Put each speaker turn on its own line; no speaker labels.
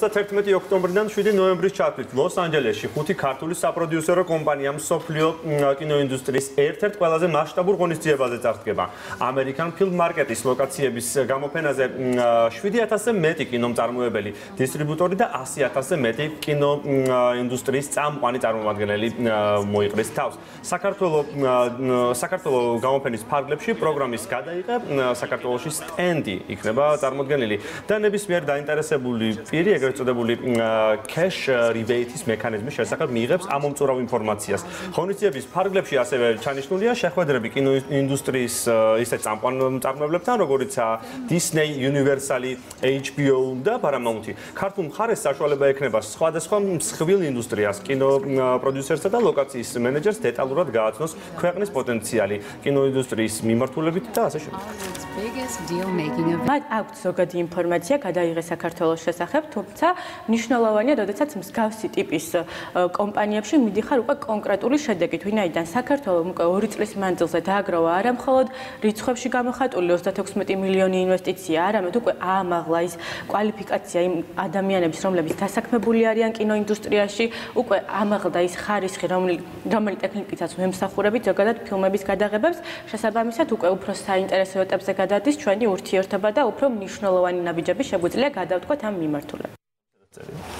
11 ოქტომბრიდან 7 ნოემბრის ჩათვლით ლოს-ანჯელესში ხუთი ქართული საპროდიუსერო კომპანია მსოფლიო კინოინდუსტრიის ერთ-ერთ ყველაზე მასშტაბურ ღონისძიებაზე წარდგება. ამერიკან ფილმ მარკეტის ლოკაციების გამოფენაზე 7000-ზე მეტი კინომწარმოებელი, დისტრიბუტორი და 100000-ზე მეტი კინოინდუსტრიის წამყვანი წარმომადგენელი მოიყრის თავს. საქართველოს საქართველოს გამოფენის ფარგლებში პროგრამის გადაიღე საქართველოსი სტენდი იქნება წარმოქმნილი და ნებისმიერ დაინტერესებული პირი ეგრეთ წოდებული cash rebate-ის მექანიზმის შესახებ მიიღებს ამომწურავ ინფორმაციას. ღონისძიების ფარგლებში ასევე ჩანიშნულია შეხვედრები კინოინდუსტრიის ისე წამყვან წარმომებლებთან, როგორიცაა Disney, Universal, HBO და Paramount. ქართულ მხარეს საშუალება ექნება სხვადასხვა მსხვილ ინდუსტრიას, კინო პროდიუსერსა და ლოკაციის მენეჯერს დეტალურად გააცნოს ქვეყნის პოტენციალი კინოინდუსტრიის მიმართულებით და ასე შემდეგ.
მათ აქვს ზოგადი ინფორმაცია გადაიღე საქართველოს შესახებ, თუმცა თუმცა მნიშვნელოვანია, როდესაც მსგავსი ტიპის კომპანიებში მიდიხარ უკვე კონკრეტული შედეგით, ვინაიდან საქართველოს უკვე 2 წლის მანძილზე დააგროვა არა მხოლოდ რიცხვებში გამოხატული 36 მილიონი ინვესტიცია, არამედ უკვე აამაღლა ის კვალიფიკაცია იმ ადამიანების, რომლებიც დასაქმებული არიან კინოინდუსტრიაში, უკვე ამაღლდა ის ხარისხი, რომელი რომელი ტექნიკითაც მემსახურებით ზოგადად ფილმების გადაღებებს, შესაბამისად უკვე უფრო საინტერესო ეტაპზე გადადის ჩვენი ურთიერთობა და უფრო მნიშვნელოვანი ნაბიჯები შეგვიძლია გადავთქვათ ამ მიმართულებით.
这里。